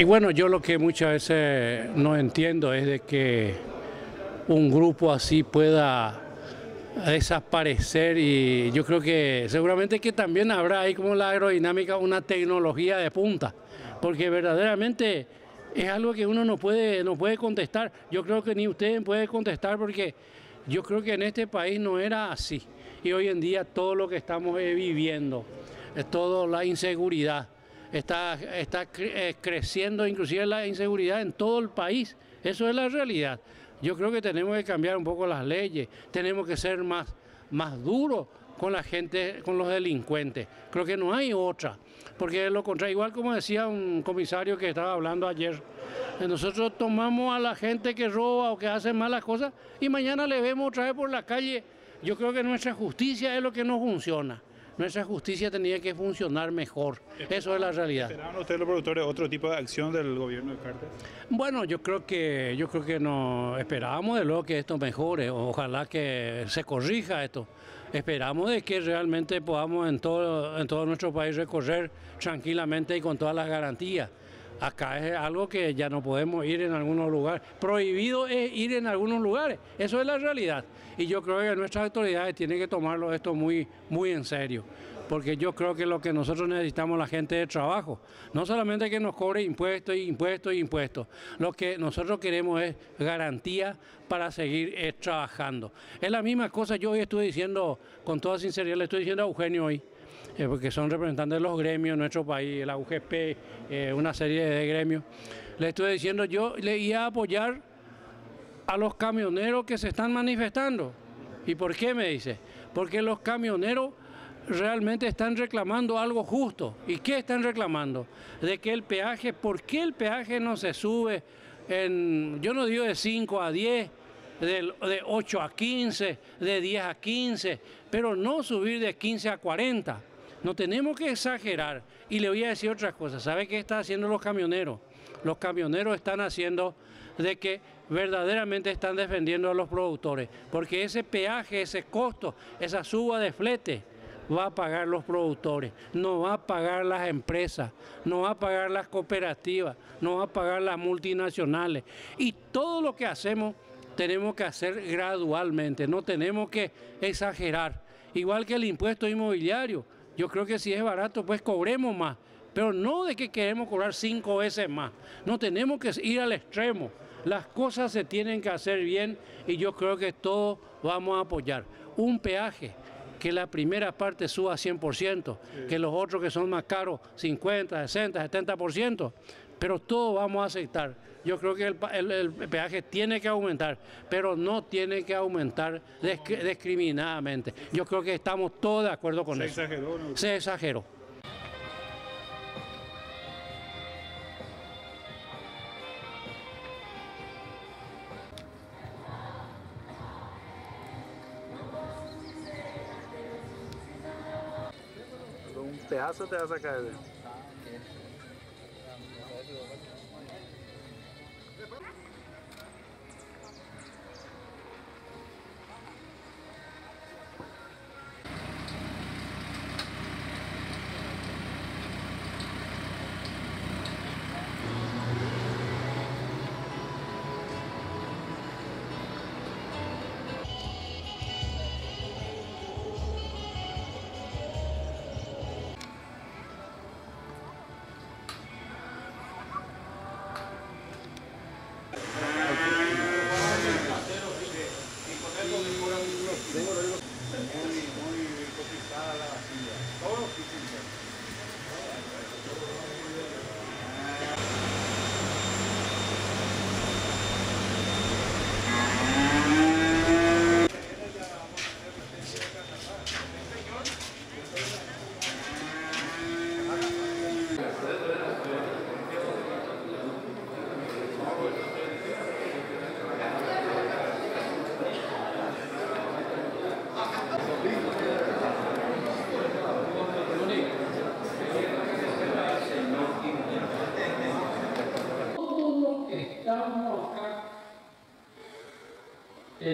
Y bueno, yo lo que muchas veces no entiendo es de que un grupo así pueda desaparecer y yo creo que seguramente que también habrá ahí como la aerodinámica una tecnología de punta, porque verdaderamente es algo que uno no puede, no puede contestar. Yo creo que ni usted puede contestar porque yo creo que en este país no era así. Y hoy en día todo lo que estamos viviendo, toda la inseguridad, está, está eh, creciendo inclusive la inseguridad en todo el país. Eso es la realidad. Yo creo que tenemos que cambiar un poco las leyes, tenemos que ser más, más duros con la gente, con los delincuentes. Creo que no hay otra, porque lo contrario, igual como decía un comisario que estaba hablando ayer, eh, nosotros tomamos a la gente que roba o que hace malas cosas y mañana le vemos otra vez por la calle. Yo creo que nuestra justicia es lo que no funciona nuestra justicia tenía que funcionar mejor. Eso es la realidad. ¿Esperaban ustedes los productores otro tipo de acción del gobierno de Carter? Bueno, yo creo que yo creo que no esperábamos de luego que esto mejore, ojalá que se corrija esto. Esperamos de que realmente podamos en todo, en todo nuestro país recorrer tranquilamente y con todas las garantías. Acá es algo que ya no podemos ir en algunos lugares. Prohibido es ir en algunos lugares. Eso es la realidad. Y yo creo que nuestras autoridades tienen que tomarlo esto muy, muy en serio. Porque yo creo que lo que nosotros necesitamos la gente de trabajo. No solamente que nos cobre impuestos impuestos y impuestos. Lo que nosotros queremos es garantía para seguir eh, trabajando. Es la misma cosa, yo hoy estoy diciendo, con toda sinceridad, le estoy diciendo a Eugenio hoy eh, porque son representantes de los gremios en nuestro país, la UGP, eh, una serie de gremios. Le estoy diciendo, yo le iba a apoyar a los camioneros que se están manifestando. ¿Y por qué me dice? Porque los camioneros realmente están reclamando algo justo. ¿Y qué están reclamando? De que el peaje, ¿por qué el peaje no se sube en, yo no digo de 5 a 10, de, de 8 a 15, de 10 a 15, pero no subir de 15 a 40? No tenemos que exagerar. Y le voy a decir otra cosa. ¿Sabe qué están haciendo los camioneros? Los camioneros están haciendo de que verdaderamente están defendiendo a los productores. Porque ese peaje, ese costo, esa suba de flete, va a pagar los productores, no va a pagar las empresas, no va a pagar las cooperativas, no va a pagar las multinacionales. Y todo lo que hacemos tenemos que hacer gradualmente, no tenemos que exagerar. Igual que el impuesto inmobiliario. Yo creo que si es barato, pues cobremos más. Pero no de que queremos cobrar cinco veces más. No tenemos que ir al extremo. Las cosas se tienen que hacer bien y yo creo que todos vamos a apoyar. Un peaje que la primera parte suba 100%, que los otros que son más caros 50, 60, 70%, pero todos vamos a aceptar. Yo creo que el, peaje tiene que aumentar, pero no tiene que aumentar discriminadamente. Yo creo que estamos todos de acuerdo con eso. Se exageró, ¿no? Se exageró. Un pedazo te vas a caer.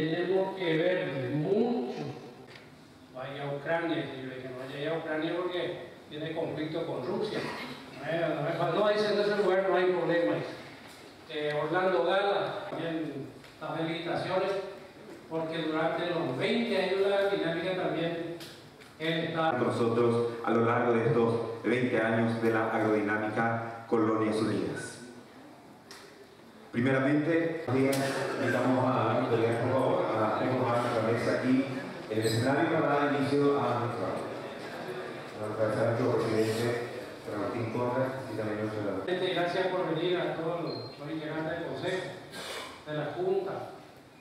tenemos que ver mucho. Vaya a Ucrania, y yo que no vaya a Ucrania porque tiene conflicto con Rusia. No, no, en ese lugar no hay problemas. Eh, Orlando Gala, también las felicitaciones, porque durante los 20 años de la dinámica también él está. Nosotros, a lo largo de estos 20 años de la agrodinámica Colonias Unidas. Primeramente, invitamos a la por favor, a tomar la mesa aquí el escenario para dar inicio a nuestro a nuestro presidente Martín Conrad y también nuestro Gracias por venir a todos los, integrantes del Consejo, de la Junta,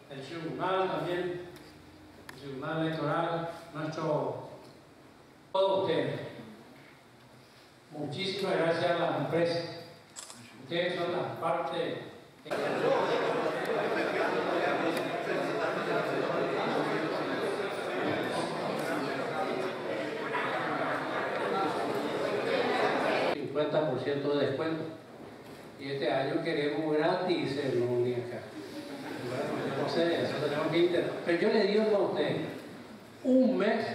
del Tribunal también, el Tribunal Electoral, nuestro, todos ustedes. Muchísimas gracias a las empresas. Ustedes son la parte de descuento. Y este año queremos gratis el acá. Bueno, no sé, eso tenemos que intentar. Pero yo le digo a usted, un mes.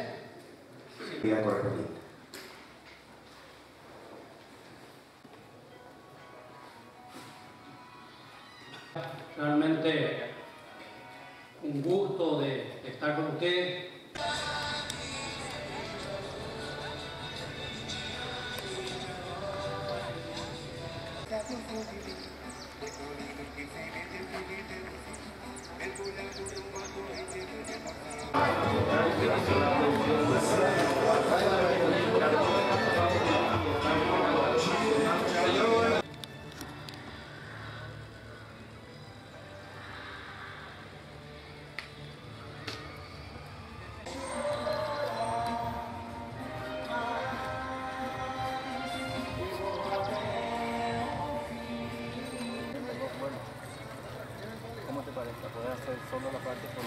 Realmente un gusto de estar con usted.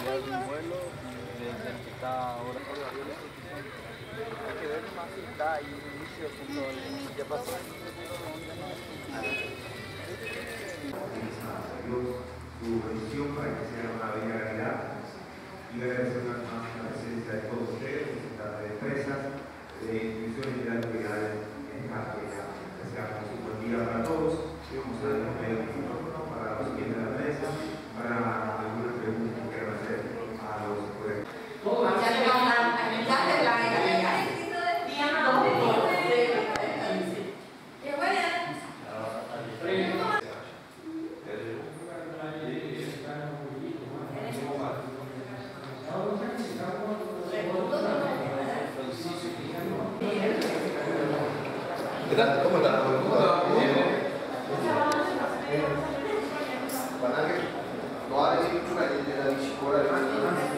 De un vuelo y desde el que está. Hay que ver más si está ahí inicio punto ya pasó. su decisión para que sea una y una más la presencia de todos ustedes, de empresas, de instituciones y de actividades en esta actividad. Deseamos un buen día para todos. Vamos a dar un medio para los siguientes de la mesa, para Agora a gente vai liderar a escola,